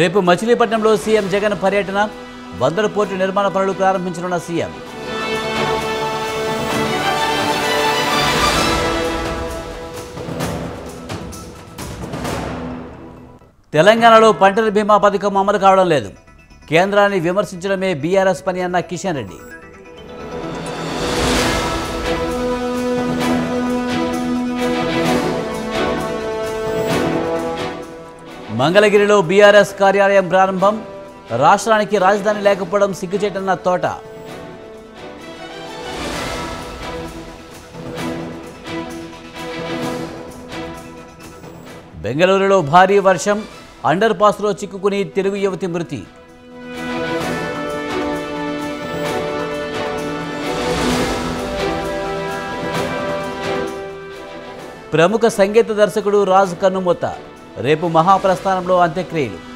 రేపు మచిలీపట్నంలో సీఎం జగన్ పర్యటన బందరు పోర్టు నిర్మాణ పనులు ప్రారంభించనున్న సీఎం. తెలంగాణలో పంటల బీమా పథకం అమలు కావడం లేదు. కేంద్రాన్ని విమర్శించడమే బీఆర్ఎస్ పని అన్న కిషన్ రెడ్డి. మంగళగిరిలో బీఆర్ఎస్ కార్యాలయం ప్రారంభం. రాష్ట్రానికి రాజధాని లేకపోవడం సిగ్గుచేటన్న తోట. బెంగళూరులో భారీ వర్షం అండర్ పాస్లో చిక్కుకుని తెలుగు యువతి మృతి. ప్రముఖ సంగీత దర్శకుడు రాజు కన్నుమూత. రేపు మహాప్రస్థానంలో అంత్యక్రియలు.